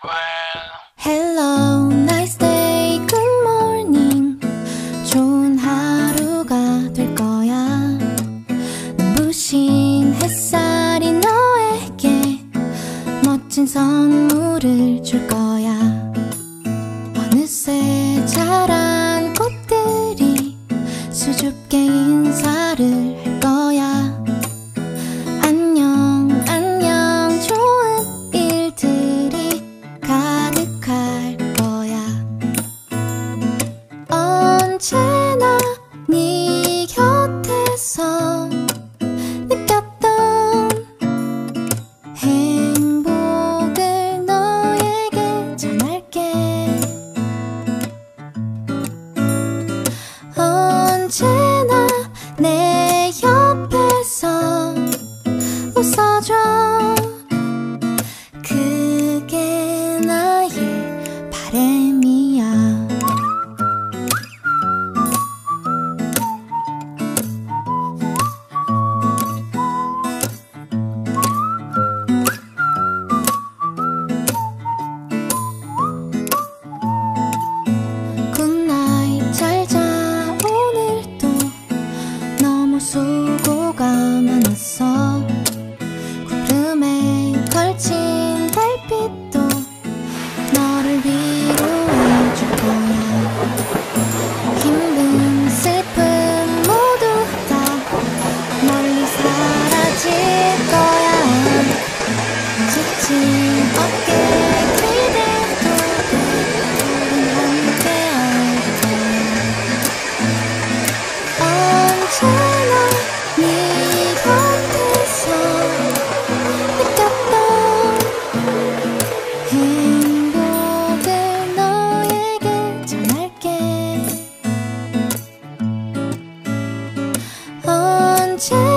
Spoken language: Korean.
Hello, nice day, good morning. 좋은 하루가 될 거야. 눈부신 햇살이 너에게 멋진 선물을 줄 거야. 언제나 네 곁에서 느꼈던 행복을 너에게 전할게. 언제 前